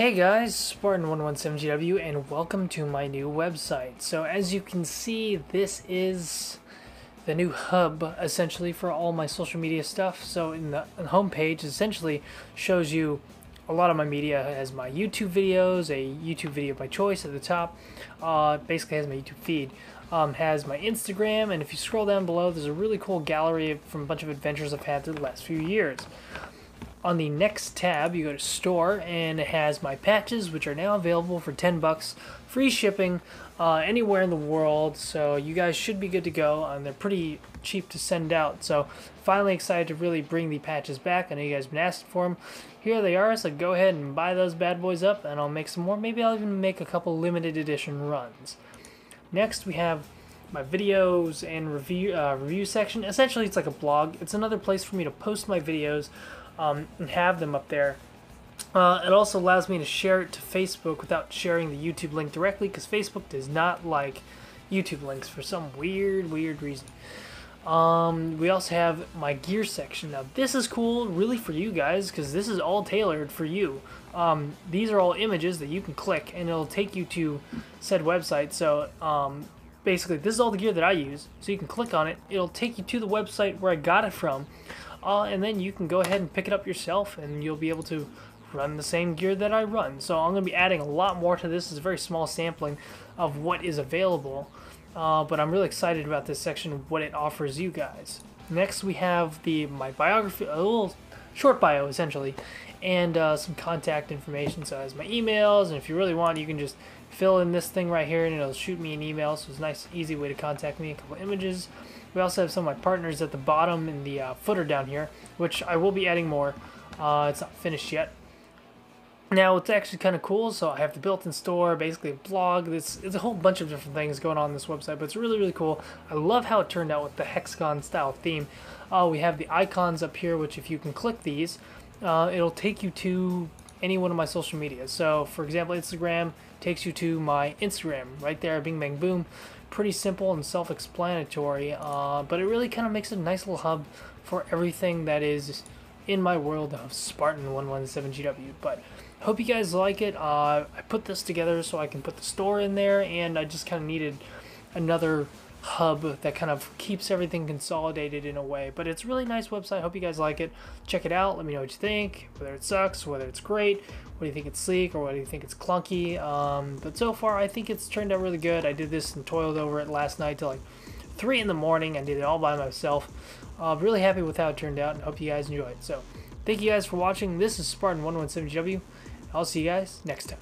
Hey guys, Spartan117GW and welcome to my new website. So as you can see, this is the new hub essentially for all my social media stuff. So in the, homepage essentially shows you a lot of my media has my YouTube videos, a YouTube video by choice at the top, uh, basically has my YouTube feed, um, has my Instagram, and if you scroll down below, there's a really cool gallery from a bunch of adventures I've had through the last few years. On the next tab, you go to store, and it has my patches, which are now available for 10 bucks, free shipping uh, anywhere in the world. So you guys should be good to go, and they're pretty cheap to send out. So finally excited to really bring the patches back. I know you guys have been asking for them. Here they are, so go ahead and buy those bad boys up, and I'll make some more. Maybe I'll even make a couple limited edition runs. Next, we have my videos and review uh, review section. Essentially, it's like a blog. It's another place for me to post my videos um, and have them up there. Uh, it also allows me to share it to Facebook without sharing the YouTube link directly because Facebook does not like YouTube links for some weird, weird reason. Um, we also have my gear section. Now, this is cool, really, for you guys because this is all tailored for you. Um, these are all images that you can click and it'll take you to said website. So, um, basically, this is all the gear that I use. So, you can click on it, it'll take you to the website where I got it from uh, and then you can go ahead and pick it up yourself and you'll be able to run the same gear that I run. So I'm going to be adding a lot more to this. It's a very small sampling of what is available, uh, but I'm really excited about this section, what it offers you guys. Next we have the my biography, a little short bio essentially, and uh, some contact information. So as my emails, and if you really want, you can just fill in this thing right here and it'll shoot me an email. So it's a nice, easy way to contact me. A couple images. We also have some of my partners at the bottom in the uh, footer down here, which I will be adding more. Uh, it's not finished yet. Now, it's actually kind of cool. So I have the built-in store, basically a blog. It's, it's a whole bunch of different things going on, on this website, but it's really, really cool. I love how it turned out with the hexagon style theme. Uh, we have the icons up here, which if you can click these, uh, it'll take you to any one of my social media. So, for example, Instagram takes you to my Instagram right there, bing bang boom pretty simple and self-explanatory, uh, but it really kind of makes a nice little hub for everything that is in my world of Spartan 117GW. But hope you guys like it. Uh, I put this together so I can put the store in there, and I just kind of needed another hub that kind of keeps everything consolidated in a way. But it's really nice website. Hope you guys like it. Check it out. Let me know what you think. Whether it sucks, whether it's great, what do you think it's sleek, or what do you think it's clunky. Um, but so far, I think it's turned out really good. I did this and toiled over it last night till like 3 in the morning. I did it all by myself. Uh, really happy with how it turned out and hope you guys enjoyed. So thank you guys for watching. This is Spartan117GW. I'll see you guys next time.